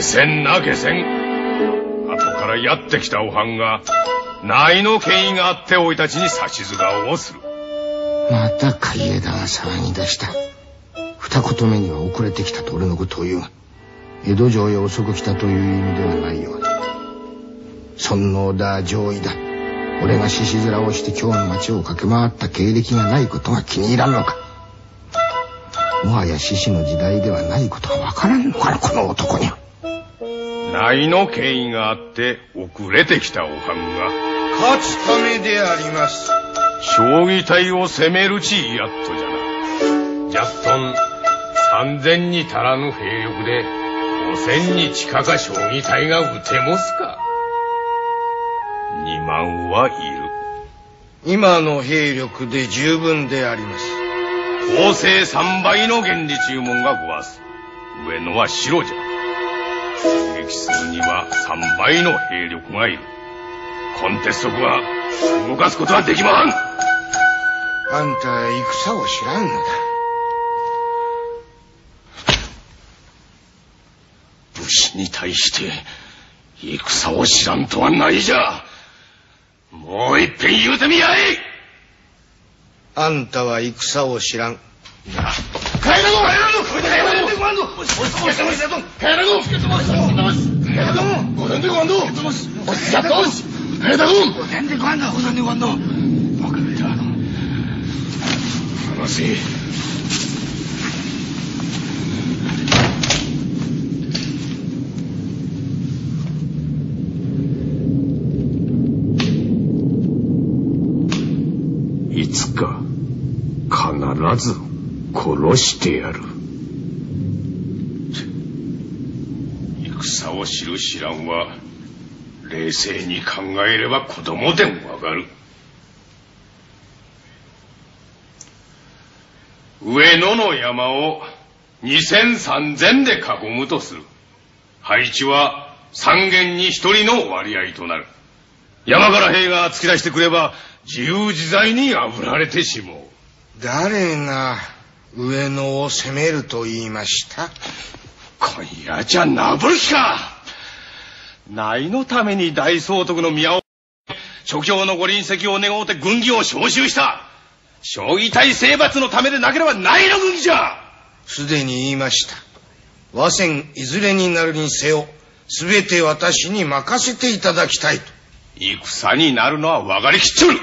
下せんな下せん。後からやってきたお藩が、内の権威があっておいたちに指図顔をする。また海江田が騒ぎ出した。二言目には遅れてきたと俺のことを言うが、江戸城へ遅く来たという意味ではないようだ。尊王だ上位だ。俺が獅子面をして今日の町を駆け回った経歴がないことが気に入らんのか。もはや獅子の時代ではないことがわからんのかな、この男には。内の権威があって遅れてきたお藩が、勝つためであります。将棋隊を攻めるちやっとじゃな。ジャットン、三千に足らぬ兵力で、五千に近か将棋隊が撃てもすか。二万はいる。今の兵力で十分であります。構成三倍の原理注文がごわす。上野は白じゃ。攻撃するには三倍の兵力がいる。コンテストは動かすことはできまん。あんた戦を知らんのだ。武士に対して戦を知らんとはないじゃ。もう一遍言うてみやいあんたは戦を知らん。帰らの帰らのいつか必ず殺してやる。戦を知る知らんは冷静に考えれば子供でもわかる。上野の山を二千三千で囲むとする。配置は三軒に一人の割合となる。山から兵が突き出してくれば自由自在にあぶられてしまう。誰が上野を攻めると言いました？今夜じゃなぶる気か。内のために大総督の宮を諸教のご臨席を願うて軍議を招集した。将棋隊征伐のためでなければないの軍議じゃ。すでに言いました。和戦いずれになるにせよ、すべて私に任せていただきたいと。戦になるのは分かりきっちょる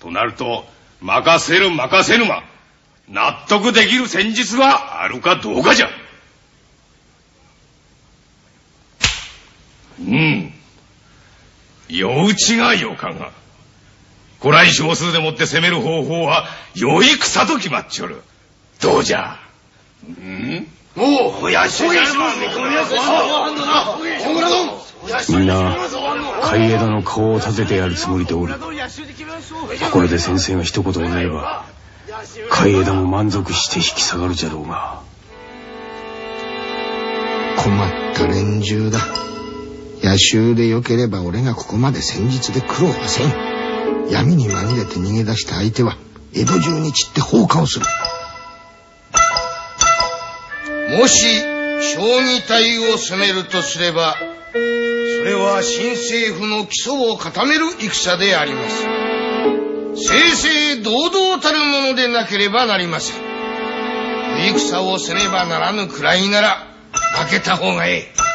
となると任せる任せぬま納得できる戦術があるかどうかじゃうん。夜打ちがよかが古来少数でもって攻める方法は良い草と決まっちょる。どうじゃ？うん？もう、やしおやしみんな海江田の顔を立ててやるつもりでおるところで先生が一言言えれば海江田も満足して引き下がるじゃろうが困った連中だ。野衆でよければ俺がここまで戦術で苦労はせん。闇に紛れて逃げ出した相手は江戸中に散って放火をする。もし、将棋隊を攻めるとすれば、それは新政府の基礎を固める戦であります。正々堂々たるものでなければなりません。戦をせねばならぬくらいなら、負けた方がええ。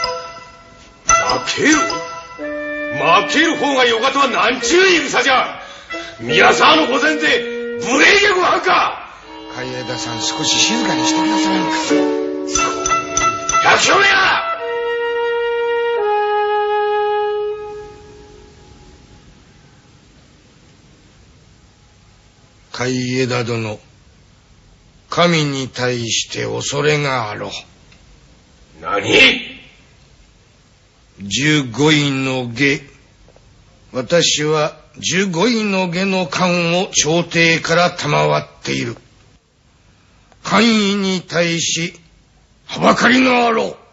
負ける負ける方がよかとは何ちゅう戦じゃ。宮沢の御前で無礼逆はんか。海江田さん、少し静かにしてください。百姓めや。海江田殿、神に対して恐れがあろう。何？十五位の下。私は十五位の下の官を朝廷から賜っている。官位に対し、はばかりがあろう。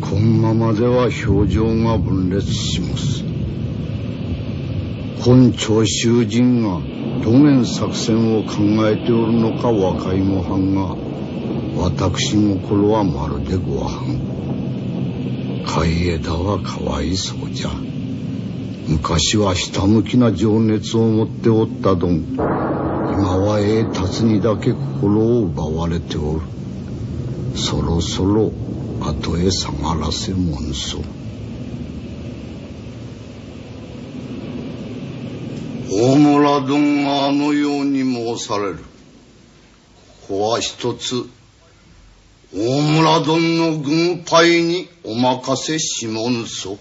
こんままでは表情が分裂します本長州人がどげん作戦を考えておるのか若いごはんが私心はまるでご飯海枝はかわいそうじゃ。昔はひたむきな情熱を持っておったどん。今は栄達にだけ心を奪われておる。そろそろ後へ下がらせもんそ。大村殿があのように申される。ここは一つ大村殿の軍配にお任せしもんそ。